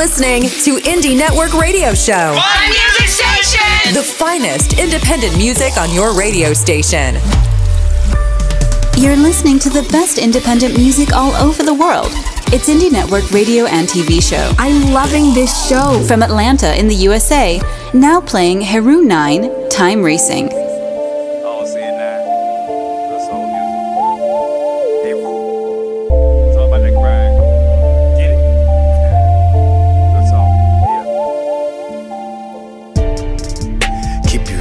listening to Indie Network Radio Show, My music station! the finest independent music on your radio station. You're listening to the best independent music all over the world. It's Indie Network Radio and TV show. I'm loving this show. From Atlanta in the USA, now playing Heru 9 Time Racing.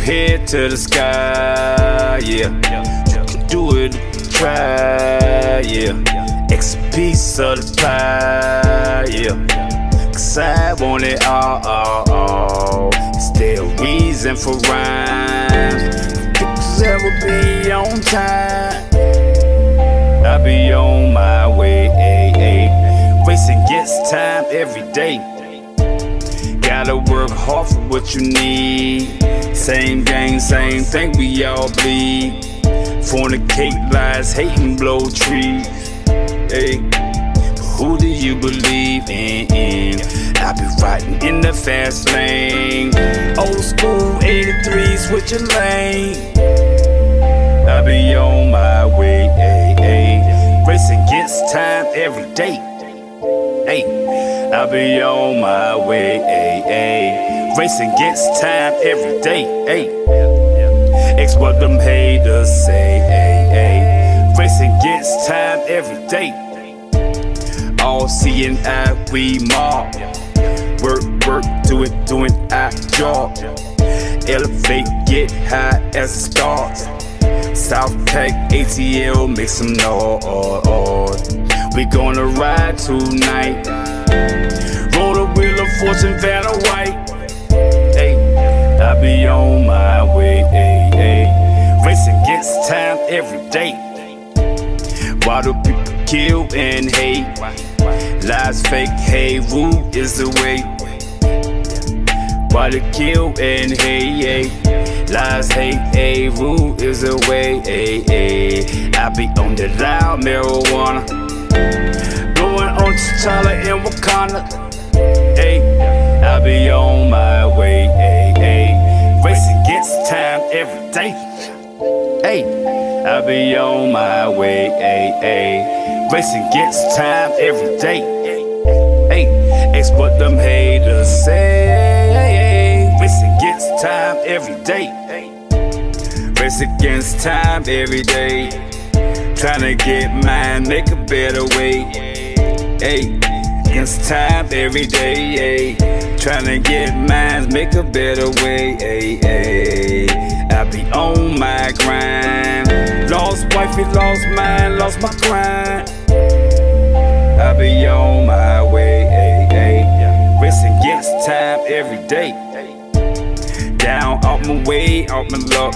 Head to the sky. Yeah. Do it try. Yeah. Extra piece of the pie. Yeah. Cause I want it all, all, all. Is a reason for rhymes? Pictures ever be on time. I be on my way, ay, ay. racing against time every day. Gotta work hard for what you need. Same game, same thing, we all bleed. Fornicate lies, hate and blow trees. Hey, who do you believe in? I be riding in the fast lane. Old school 83, switch your lane. I be on my way, ay, ay. racing against time every day. Hey, I be on my way, ay, ay. Racing against time every day. Hey, X what them haters say, ay, ay. racing against time every day. All seeing eye, we mob. Work, work, do it, doing our job. Elevate, get high as it starts. South Tech, ATL, make some noise. We gonna ride tonight. Roll the wheel of fortune, Vanna White. Be on my way, hey, hey. Racing against time every day. Why do people kill and hate? Lies fake, hey, woo is the way. Why to kill and hate? Hey. Lies hate, hey, woo is the way. Hey, hey. I be on the loud marijuana. Going on T'Challa in Wakanda. Hey, I be on my way. Hey. Against time every day. Hey, I be on my way, ay, ay. Racing against time every day. Hey, X what them haters say. Racing against time every day. Race against time every day. Trying to get mine, make a better way. Hey, against time every day. Hey, trying to get mine, make a better way. Hey, hey. I be on my grind. Lost wifey, lost mine, lost my grind. I be on my way, ay, ay. Time every day. Down off my way, off my luck.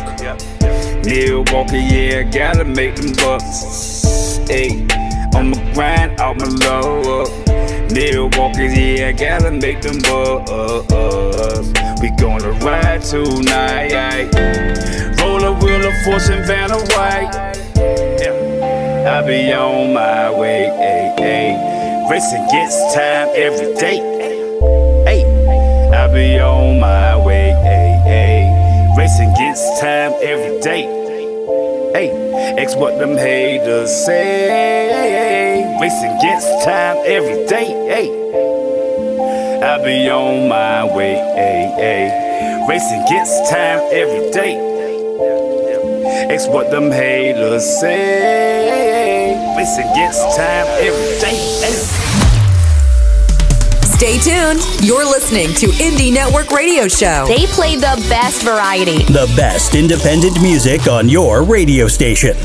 Neil Walker, yeah, gotta make them bucks. Ay, on my grind, off my luck. Neil Walker, yeah, gotta make them bucks. We gonna ride tonight. Roll a wheel of fortune, Vanna White. I be on my way, ay, ay. Racing against time every day. Ay, I be on my way, ay, ay. Racing against time every day. Ay, X what them haters say. Racing against time every day. Ay, I be on my way, ay, ay. Racing against time every day. X what them haters say. Racing against time every day. Ay. Stay tuned. You're listening to Indie Network Radio Show. They play the best variety. The best independent music on your radio station.